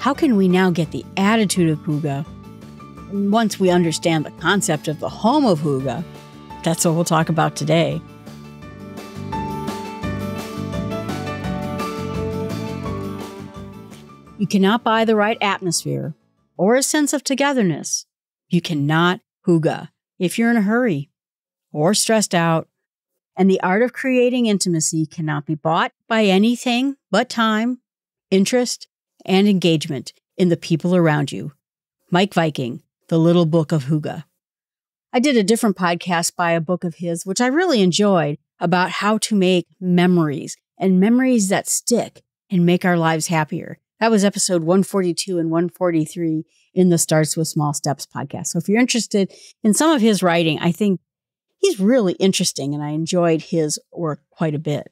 how can we now get the attitude of Hygge once we understand the concept of the home of Hygge? That's what we'll talk about today. You cannot buy the right atmosphere or a sense of togetherness. You cannot Hygge if you're in a hurry or stressed out. And the art of creating intimacy cannot be bought by anything but time, interest, and engagement in the people around you. Meik Wiking, The Little Book of Hygge. I did a different podcast by a book of his, which I really enjoyed, about how to make memories and memories that stick and make our lives happier. That was episode 142 and 143 in the Starts with Small Steps podcast. So if you're interested in some of his writing, I think he's really interesting and I enjoyed his work quite a bit.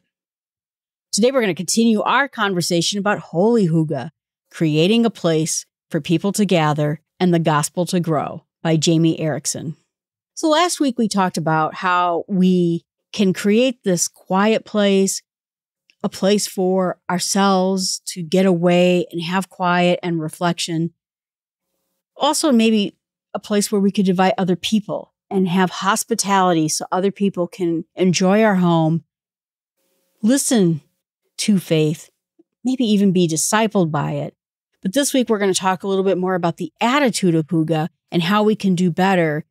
Today we're going to continue our conversation about Holy Hygge, creating a place for people to gather and the gospel to grow by Jamie Erickson. So last week we talked about how we can create this quiet place a place for ourselves to get away and have quiet and reflection. Also, maybe a place where we could invite other people and have hospitality so other people can enjoy our home, listen to faith, maybe even be discipled by it. But this week, we're going to talk a little bit more about the attitude of Hygge and how we can do better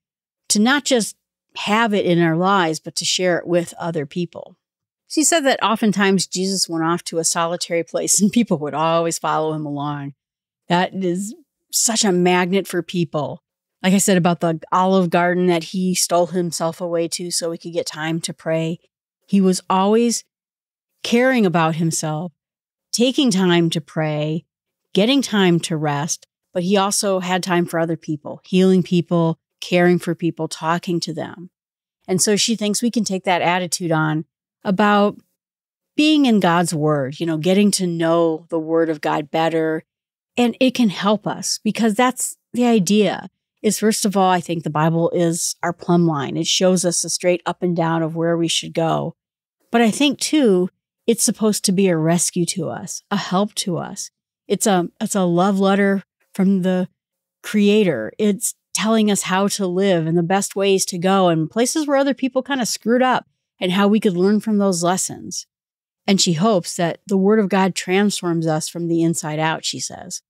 to not just have it in our lives, but to share it with other people. She said that oftentimes Jesus went off to a solitary place and people would always follow him along. That is such a magnet for people. Like I said about the olive garden that he stole himself away to so he could get time to pray. He was always caring about himself, taking time to pray, getting time to rest, but he also had time for other people, healing people, caring for people, talking to them. And so she thinks we can take that attitude on about being in God's word, you know, getting to know the word of God better. And it can help us because that's the idea is first of all, I think the Bible is our plumb line. It shows us a straight up and down of where we should go. But I think too, it's supposed to be a rescue to us, a help to us. It's a, it's a love letter from the creator. It's telling us how to live and the best ways to go and places where other people kind of screwed up and how we could learn from those lessons. And she hopes that the Word of God transforms us from the inside out, she says.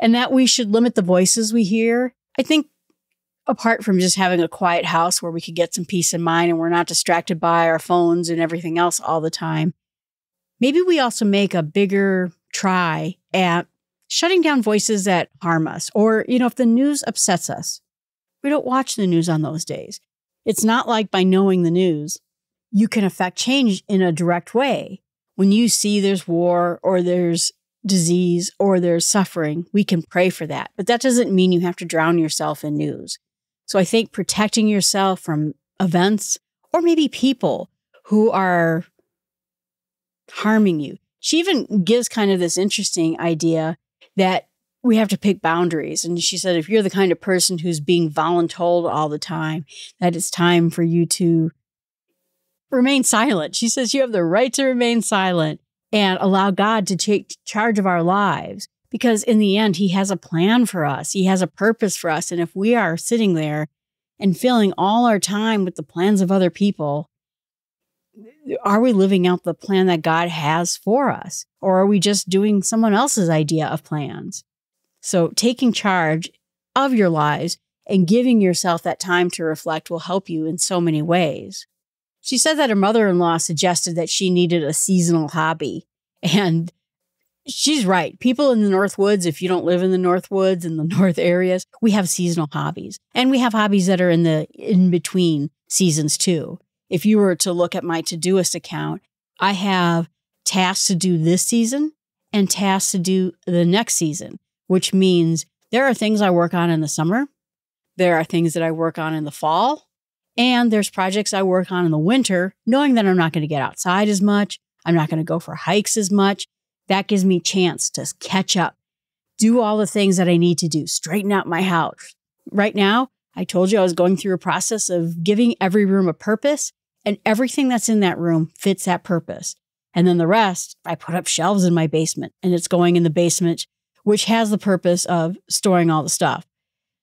And that we should limit the voices we hear. I think apart from just having a quiet house where we could get some peace of mind and we're not distracted by our phones and everything else all the time, maybe we also make a bigger try at shutting down voices that harm us. Or, you know, if the news upsets us, we don't watch the news on those days. It's not like by knowing the news, you can affect change in a direct way. When you see there's war or there's disease or there's suffering, we can pray for that. But that doesn't mean you have to drown yourself in news. So I think protecting yourself from events or maybe people who are harming you. She even gives kind of this interesting idea that we have to pick boundaries. And she said, if you're the kind of person who's being voluntold all the time, that it's time for you to remain silent. She says you have the right to remain silent and allow God to take charge of our lives. Because in the end, He has a plan for us, He has a purpose for us. And if we are sitting there and filling all our time with the plans of other people, are we living out the plan that God has for us? Or are we just doing someone else's idea of plans? So, taking charge of your lives and giving yourself that time to reflect will help you in so many ways. She said that her mother in law suggested that she needed a seasonal hobby. And she's right. People in the North Woods, if you don't live in the North Woods in the North areas, we have seasonal hobbies. And we have hobbies that are in the in between seasons too. If you were to look at my Todoist account, I have tasks to do this season and tasks to do the next season which means there are things I work on in the summer, there are things that I work on in the fall, and there's projects I work on in the winter, knowing that I'm not going to get outside as much, I'm not going to go for hikes as much. That gives me chance to catch up, do all the things that I need to do, straighten out my house. Right now, I told you I was going through a process of giving every room a purpose, and everything that's in that room fits that purpose. And then the rest, I put up shelves in my basement, and it's going in the basement which has the purpose of storing all the stuff.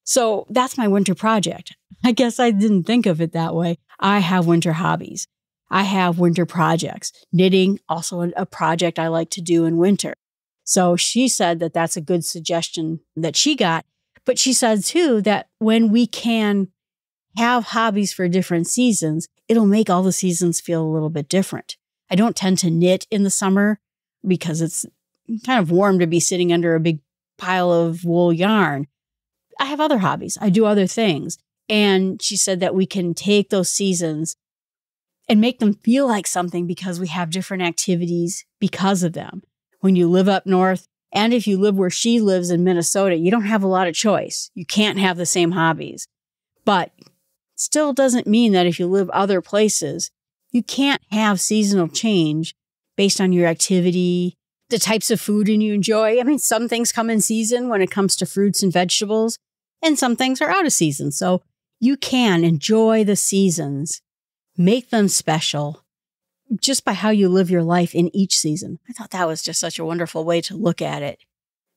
So that's my winter project. I guess I didn't think of it that way. I have winter hobbies. I have winter projects. Knitting, also a project I like to do in winter. So she said that that's a good suggestion that she got. But she said too that when we can have hobbies for different seasons, it'll make all the seasons feel a little bit different. I don't tend to knit in the summer because it's kind of warm to be sitting under a big pile of wool yarn. I have other hobbies. I do other things. And she said that we can take those seasons and make them feel like something because we have different activities because of them. When you live up north, and if you live where she lives in Minnesota, you don't have a lot of choice. You can't have the same hobbies. But still doesn't mean that if you live other places, you can't have seasonal change based on your activity, the types of food and you enjoy. I mean, some things come in season when it comes to fruits and vegetables, and some things are out of season. So you can enjoy the seasons, make them special just by how you live your life in each season. I thought that was just such a wonderful way to look at it.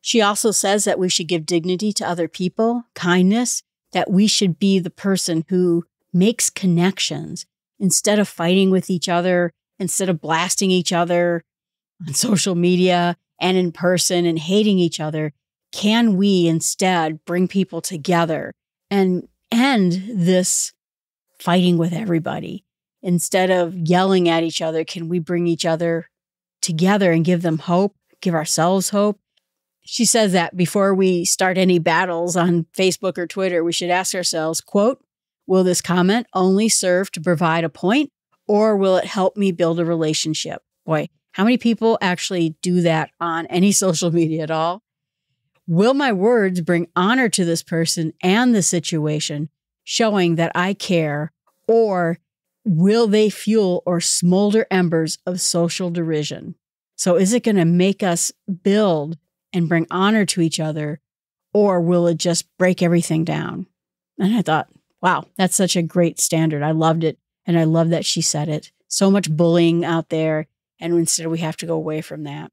She also says that we should give dignity to other people, kindness, that we should be the person who makes connections instead of fighting with each other, instead of blasting each other on social media and in person and hating each other. Can we instead bring people together and end this fighting with everybody? Instead of yelling at each other, can we bring each other together and give them hope, give ourselves hope, she says that before we start any battles on Facebook or Twitter, we should ask ourselves, quote, will this comment only serve to provide a point or will it help me build a relationship? Boy, how many people actually do that on any social media at all? Will my words bring honor to this person and the situation, showing that I care, or will they fuel or smolder embers of social derision? So, is it going to make us build and bring honor to each other? Or will it just break everything down? And I thought, wow, that's such a great standard. I loved it. And I love that she said it. So much bullying out there. And instead, we have to go away from that,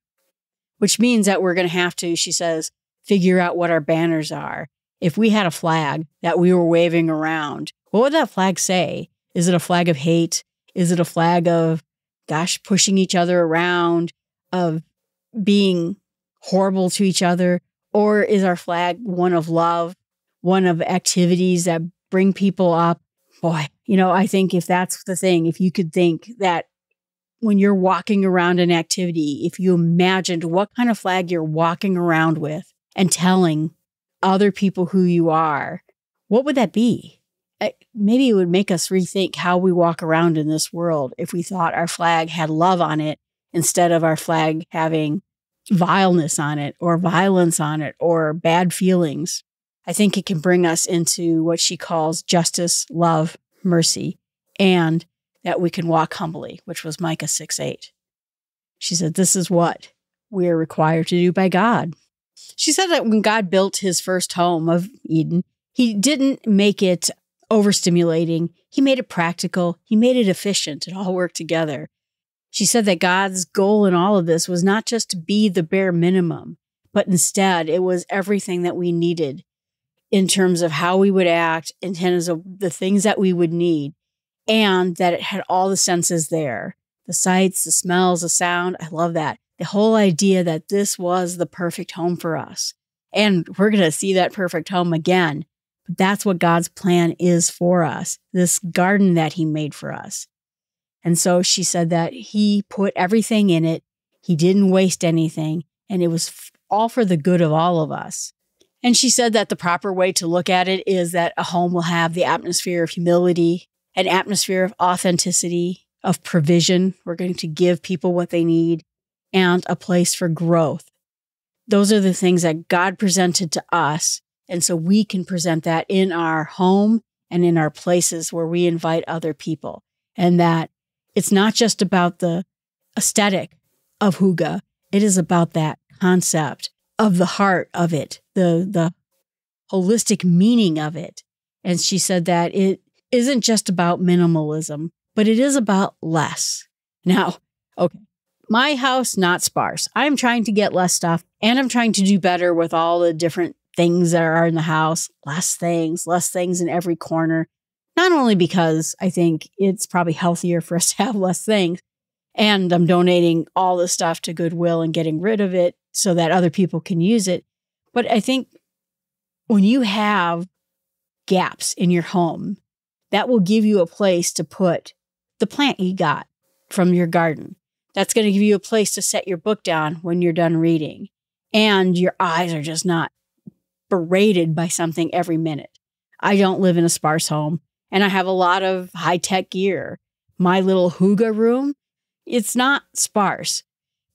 which means that we're going to have to, she says, figure out what our banners are. If we had a flag that we were waving around, what would that flag say? Is it a flag of hate? Is it a flag of, gosh, pushing each other around, of being horrible to each other? Or is our flag one of love, one of activities that bring people up? Boy, you know, I think if that's the thing, if you could think that when you're walking around an activity, if you imagined what kind of flag you're walking around with and telling other people who you are, what would that be? Eh, maybe it would make us rethink how we walk around in this world if we thought our flag had love on it instead of our flag having vileness on it or violence on it or bad feelings. I think it can bring us into what she calls justice, love, mercy, and that we can walk humbly, which was Micah 6 8. She said, This is what we are required to do by God. She said that when God built his first home of Eden, he didn't make it overstimulating. He made it practical. He made it efficient. It all worked together. She said that God's goal in all of this was not just to be the bare minimum, but instead it was everything that we needed in terms of how we would act, in terms of the things that we would need, and that it had all the senses there the sights, the smells, the sound. I love that. The whole idea that this was the perfect home for us. And we're going to see that perfect home again. But that's what God's plan is for us this garden that He made for us. And so she said that he put everything in it, he didn't waste anything, and it was all for the good of all of us. And she said that the proper way to look at it is that a home will have the atmosphere of humility, an atmosphere of authenticity, of provision. We're going to give people what they need, and a place for growth. Those are the things that God presented to us. And so we can present that in our home and in our places where we invite other people. And that it's not just about the aesthetic of Hygge. It is about that concept of the heart of it, the, the holistic meaning of it. And she said that it isn't just about minimalism, but it is about less. Now, okay, my house, not sparse. I'm trying to get less stuff and I'm trying to do better with all the different things that are in the house, less things, less things in every corner. Not only because I think it's probably healthier for us to have less things, and I'm donating all the stuff to Goodwill and getting rid of it so that other people can use it. But I think when you have gaps in your home, that will give you a place to put the plant you got from your garden. That's going to give you a place to set your book down when you're done reading. And your eyes are just not berated by something every minute. I don't live in a sparse home and I have a lot of high tech gear. My little Hygge room, it's not sparse.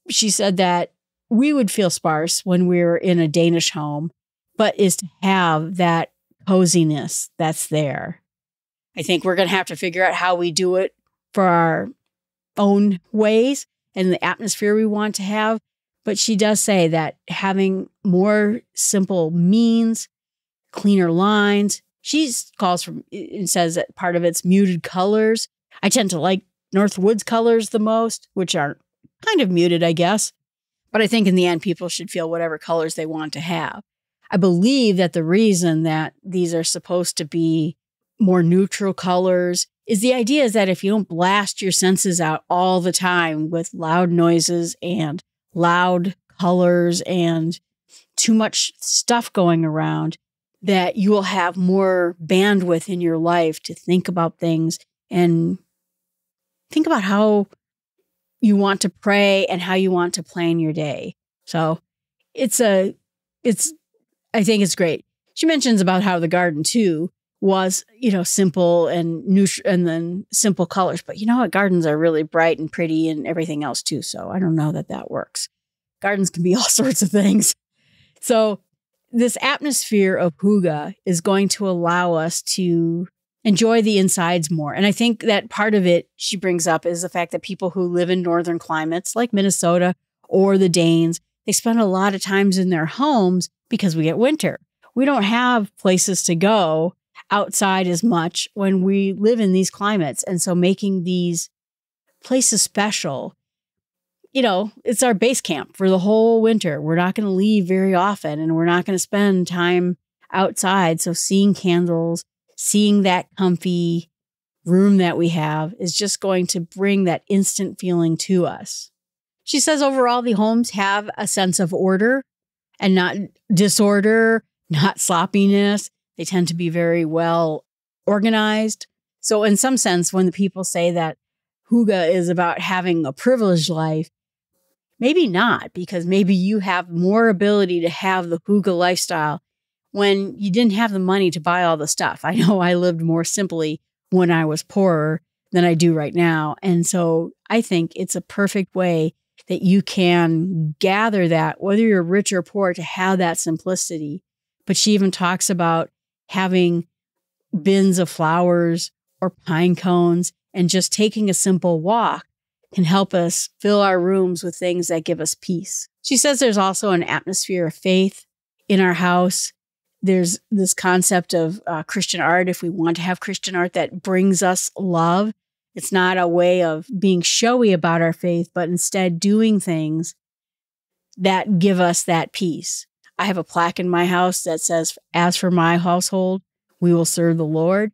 She said that we would feel sparse when we were in a Danish home, but is to have that coziness that's there. I think we're going to have to figure out how we do it for our own ways and the atmosphere we want to have. But she does say that having more simple means, cleaner lines, she calls from and says that part of it's muted colors. I tend to like Northwoods colors the most, which are kind of muted, I guess. But I think in the end, people should feel whatever colors they want to have. I believe that the reason that these are supposed to be more neutral colors is the idea is that if you don't blast your senses out all the time with loud noises and loud colors and too much stuff going around, that you will have more bandwidth in your life to think about things and think about how you want to pray and how you want to plan your day. So it's a, it's, I think it's great. She mentions about how the garden too was, you know, simple and neutral and then simple colors. But you know what? Gardens are really bright and pretty and everything else too. So I don't know that that works. Gardens can be all sorts of things. So this atmosphere of Hygge is going to allow us to enjoy the insides more. And I think that part of it she brings up is the fact that people who live in northern climates like Minnesota or the Danes, they spend a lot of times in their homes because we get winter. We don't have places to go outside as much when we live in these climates. And so making these places special, you know, it's our base camp for the whole winter. We're not going to leave very often and we're not going to spend time outside. So seeing candles, seeing that comfy room that we have is just going to bring that instant feeling to us. She says overall, the homes have a sense of order and not disorder, not sloppiness. They tend to be very well organized. So, in some sense, when the people say that Hygge is about having a privileged life, maybe not, because maybe you have more ability to have the Hygge lifestyle when you didn't have the money to buy all the stuff. I know I lived more simply when I was poorer than I do right now. And so I think it's a perfect way that you can gather that, whether you're rich or poor, to have that simplicity. But she even talks about having bins of flowers or pine cones and just taking a simple walk can help us fill our rooms with things that give us peace. She says there's also an atmosphere of faith in our house. There's this concept of uh, Christian art. If we want to have Christian art that brings us love, it's not a way of being showy about our faith, but instead doing things that give us that peace. I have a plaque in my house that says, As for my household, we will serve the Lord.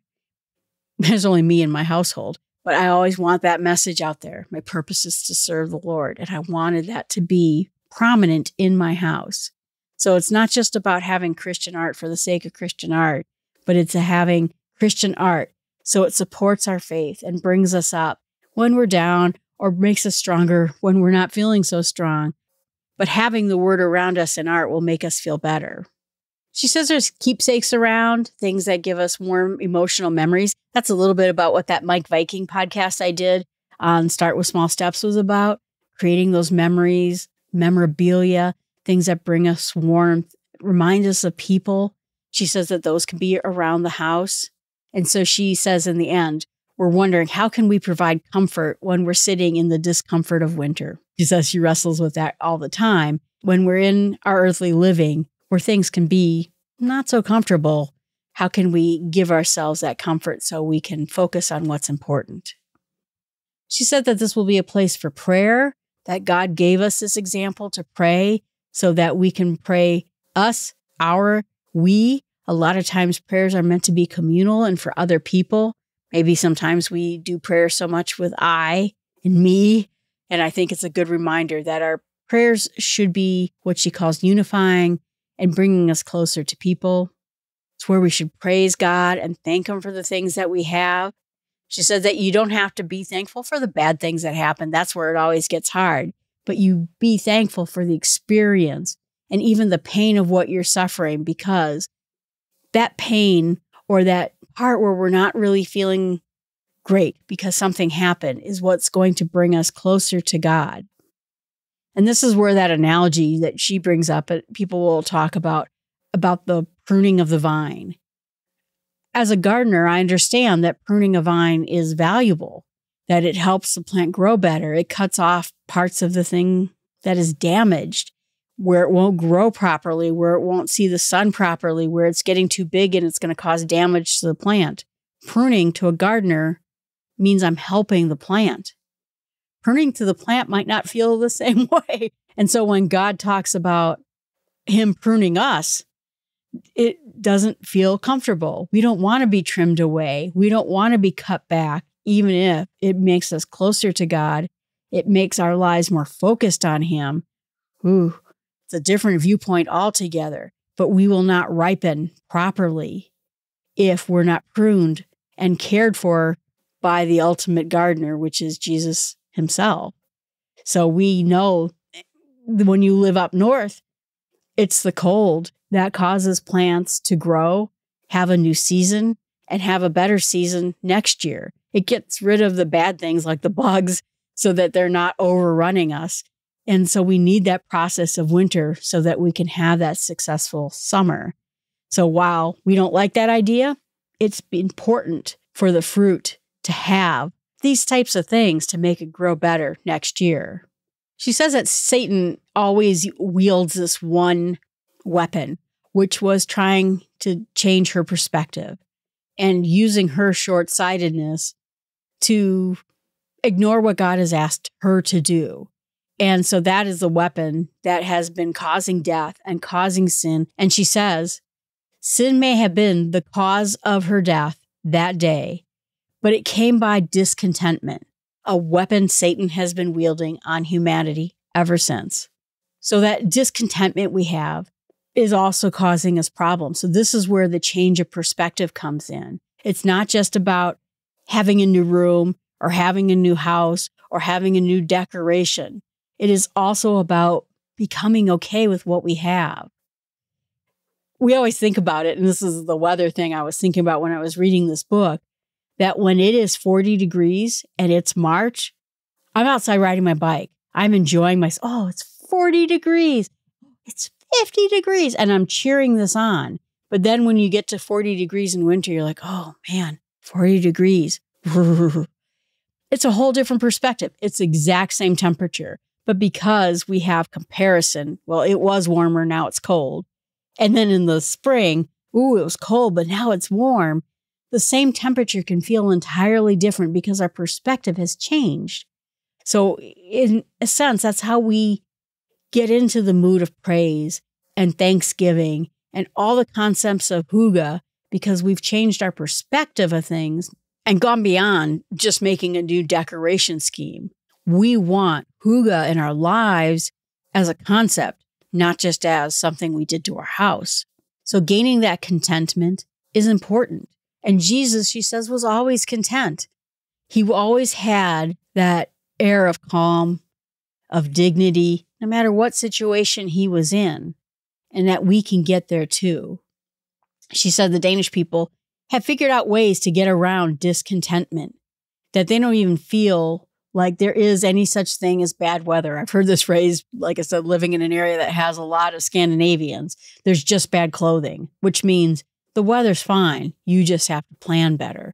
There's only me in my household, but I always want that message out there. My purpose is to serve the Lord. And I wanted that to be prominent in my house. So it's not just about having Christian art for the sake of Christian art, but it's having Christian art so it supports our faith and brings us up when we're down or makes us stronger when we're not feeling so strong but having the word around us in art will make us feel better. She says there's keepsakes around, things that give us warm emotional memories. That's a little bit about what that Meik Wiking podcast I did on Start with Small Steps was about creating those memories, memorabilia, things that bring us warmth, remind us of people. She says that those can be around the house. And so she says in the end, we're wondering how can we provide comfort when we're sitting in the discomfort of winter? She says she wrestles with that all the time. When we're in our earthly living where things can be not so comfortable, how can we give ourselves that comfort so we can focus on what's important? She said that this will be a place for prayer, that God gave us this example to pray so that we can pray us, our, we. A lot of times prayers are meant to be communal and for other people. Maybe sometimes we do prayer so much with I and me. And I think it's a good reminder that our prayers should be what she calls unifying and bringing us closer to people. It's where we should praise God and thank Him for the things that we have. She said that you don't have to be thankful for the bad things that happen. That's where it always gets hard. But you be thankful for the experience and even the pain of what you're suffering because that pain or that part where we're not really feeling great because something happened is what's going to bring us closer to God. And this is where that analogy that she brings up, uh, people will talk about about the pruning of the vine. As a gardener, I understand that pruning a vine is valuable, that it helps the plant grow better. It cuts off parts of the thing that is damaged where it won't grow properly, where it won't see the sun properly, where it's getting too big and it's going to cause damage to the plant. Pruning to a gardener means I'm helping the plant. Pruning to the plant might not feel the same way. And so when God talks about Him pruning us, it doesn't feel comfortable. We don't want to be trimmed away. We don't want to be cut back, even if it makes us closer to God. It makes our lives more focused on Him. Ooh, it's a different viewpoint altogether, but we will not ripen properly if we're not pruned and cared for by the ultimate gardener, which is Jesus himself. So we know eh, when you live up north, it's the cold that causes plants to grow, have a new season, and have a better season next year. It gets rid of the bad things like the bugs so that they're not overrunning us. And so we need that process of winter so that we can have that successful summer. So while we don't like that idea, it's important for the fruit to have these types of things to make it grow better next year. She says that Satan always wields this one weapon, which was trying to change her perspective and using her short sightedness to ignore what God has asked her to do. And so that is the weapon that has been causing death and causing sin. And she says, sin may have been the cause of her death that day, but it came by discontentment, a weapon Satan has been wielding on humanity ever since. So that discontentment we have is also causing us problems. So this is where the change of perspective comes in. It's not just about having a new room or having a new house or having a new decoration. It is also about becoming okay with what we have. We always think about it, and this is the weather thing I was thinking about when I was reading this book that when it is 40 degrees and it's March, I'm outside riding my bike. I'm enjoying myself. Oh, it's 40 degrees. It's 50 degrees. And I'm cheering this on. But then when you get to 40 degrees in winter, you're like, oh man, 40 degrees. it's a whole different perspective. It's exact same temperature. But because we have comparison, well, it was warmer, now it's cold. And then in the spring, ooh, it was cold, but now it's warm. The same temperature can feel entirely different because our perspective has changed. So, in a sense, that's how we get into the mood of praise and thanksgiving and all the concepts of hygge because we've changed our perspective of things and gone beyond just making a new decoration scheme we want hygge in our lives as a concept, not just as something we did to our house. So gaining that contentment is important. And Jesus, she says, was always content. He always had that air of calm, of dignity, no matter what situation he was in, and that we can get there too. She said the Danish people have figured out ways to get around discontentment, that they don't even feel like there is any such thing as bad weather. I've heard this phrase, like I said, living in an area that has a lot of Scandinavians. There's just bad clothing, which means the weather's fine. You just have to plan better.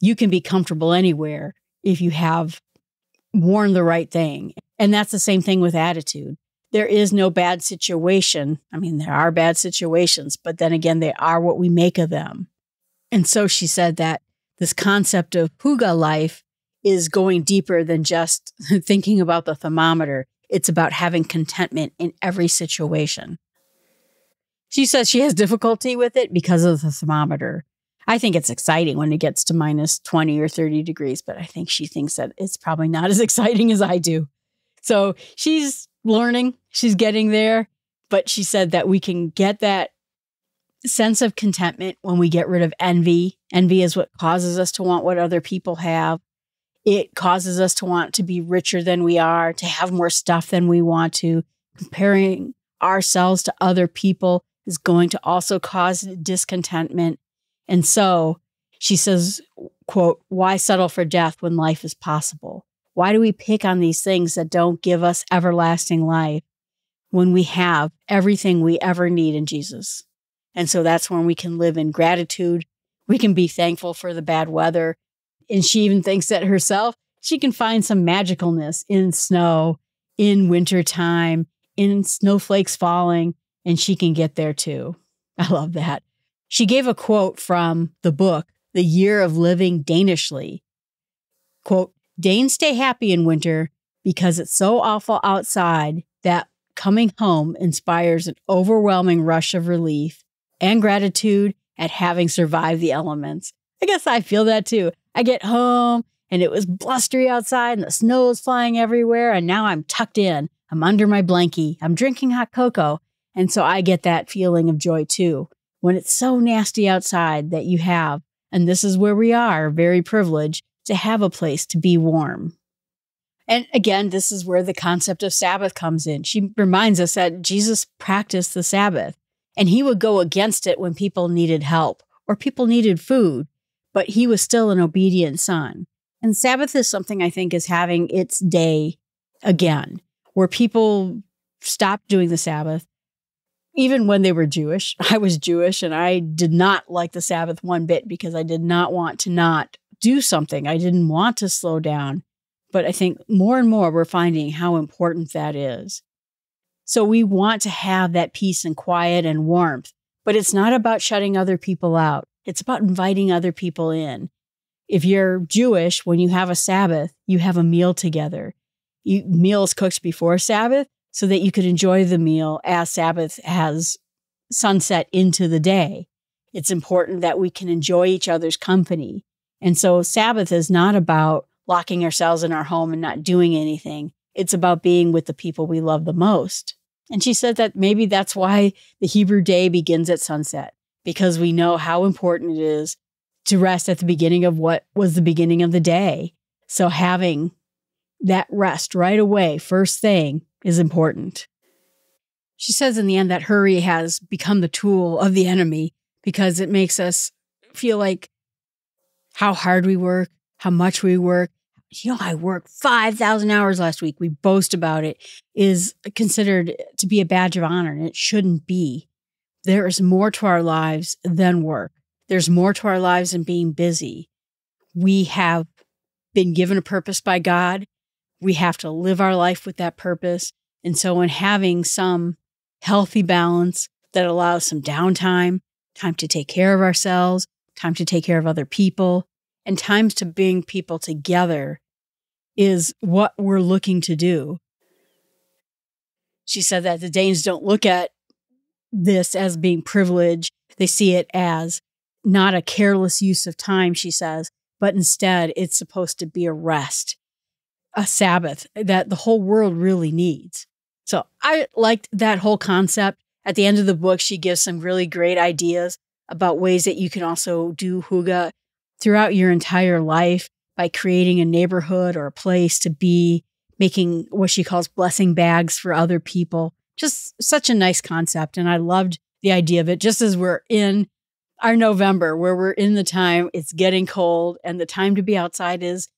You can be comfortable anywhere if you have worn the right thing. And that's the same thing with attitude. There is no bad situation. I mean, there are bad situations, but then again, they are what we make of them. And so she said that this concept of hygge life is going deeper than just thinking about the thermometer. It's about having contentment in every situation. She says she has difficulty with it because of the thermometer. I think it's exciting when it gets to minus 20 or 30 degrees, but I think she thinks that it's probably not as exciting as I do. So she's learning, she's getting there, but she said that we can get that sense of contentment when we get rid of envy. Envy is what causes us to want what other people have. It causes us to want to be richer than we are, to have more stuff than we want to. Comparing ourselves to other people is going to also cause discontentment. And so she says, quote, why settle for death when life is possible? Why do we pick on these things that don't give us everlasting life when we have everything we ever need in Jesus? And so that's when we can live in gratitude. We can be thankful for the bad weather. And she even thinks that herself, she can find some magicalness in snow, in wintertime, in snowflakes falling, and she can get there too. I love that. She gave a quote from the book, The Year of Living Danishly. Quote, Danes stay happy in winter because it's so awful outside that coming home inspires an overwhelming rush of relief and gratitude at having survived the elements. I guess I feel that too. I get home and it was blustery outside and the snow is flying everywhere. And now I'm tucked in. I'm under my blankie. I'm drinking hot cocoa. And so I get that feeling of joy too. When it's so nasty outside that you have, and this is where we are, very privileged to have a place to be warm. And again, this is where the concept of Sabbath comes in. She reminds us that Jesus practiced the Sabbath. And he would go against it when people needed help or people needed food, but he was still an obedient son. And Sabbath is something I think is having its day again, where people stop doing the Sabbath. Even when they were Jewish, I was Jewish and I did not like the Sabbath one bit because I did not want to not do something. I didn't want to slow down. But I think more and more we're finding how important that is. So we want to have that peace and quiet and warmth, but it's not about shutting other people out. It's about inviting other people in. If you're Jewish, when you have a Sabbath, you have a meal together. You, meals cooked before Sabbath so that you could enjoy the meal as Sabbath has sunset into the day. It's important that we can enjoy each other's company. And so Sabbath is not about locking ourselves in our home and not doing anything. It's about being with the people we love the most. And she said that maybe that's why the Hebrew day begins at sunset, because we know how important it is to rest at the beginning of what was the beginning of the day. So having that rest right away, first thing, is important. She says in the end that hurry has become the tool of the enemy because it makes us feel like how hard we work, how much we work, you know, I worked 5,000 hours last week. We boast about it, is considered to be a badge of honor, and it shouldn't be. There is more to our lives than work. There's more to our lives than being busy. We have been given a purpose by God. We have to live our life with that purpose. And so, in having some healthy balance that allows some downtime, time to take care of ourselves, time to take care of other people, and times to bring people together is what we're looking to do. She said that the Danes don't look at this as being privilege. They see it as not a careless use of time, she says, but instead it's supposed to be a rest, a Sabbath that the whole world really needs. So I liked that whole concept. At the end of the book, she gives some really great ideas about ways that you can also do hygge throughout your entire life by creating a neighborhood or a place to be, making what she calls blessing bags for other people. Just such a nice concept. And I loved the idea of it just as we're in our November, where we're in the time, it's getting cold and the time to be outside is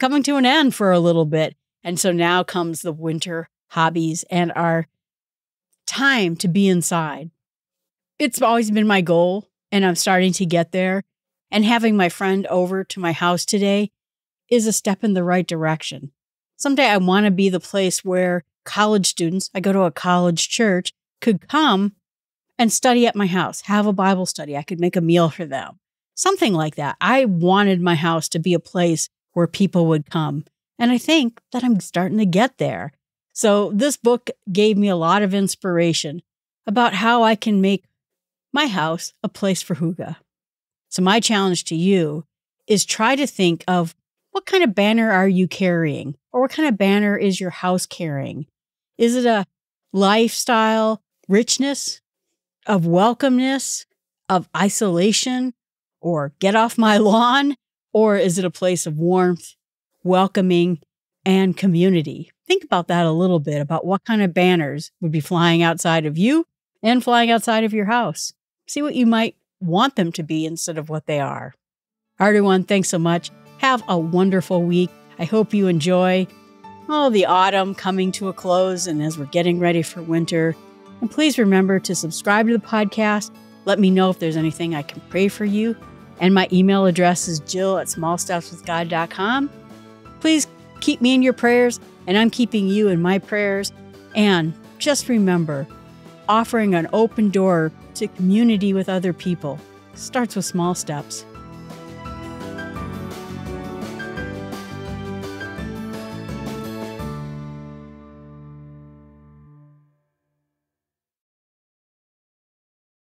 coming to an end for a little bit. And so now comes the winter hobbies and our time to be inside. It's always been my goal, and I'm starting to get there. And having my friend over to my house today is a step in the right direction. Someday I want to be the place where college students, I go to a college church, could come and study at my house, have a Bible study. I could make a meal for them, something like that. I wanted my house to be a place where people would come. And I think that I'm starting to get there. So this book gave me a lot of inspiration about how I can make my house a place for hygge. So my challenge to you is try to think of what kind of banner are you carrying or what kind of banner is your house carrying? Is it a lifestyle richness of welcomeness, of isolation, or get off my lawn? Or is it a place of warmth, welcoming, and community? Think about that a little bit about what kind of banners would be flying outside of you and flying outside of your house. See what you might want them to be instead of what they are. Everyone, thanks so much. Have a wonderful week. I hope you enjoy oh, the autumn coming to a close and as we're getting ready for winter. And please remember to subscribe to the podcast. Let me know if there's anything I can pray for you. And my email address is jill at smallstepswithgod.com. Please keep me in your prayers, and I'm keeping you in my prayers. And just remember, offering an open door to community with other people starts with small steps.